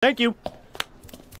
Thank you.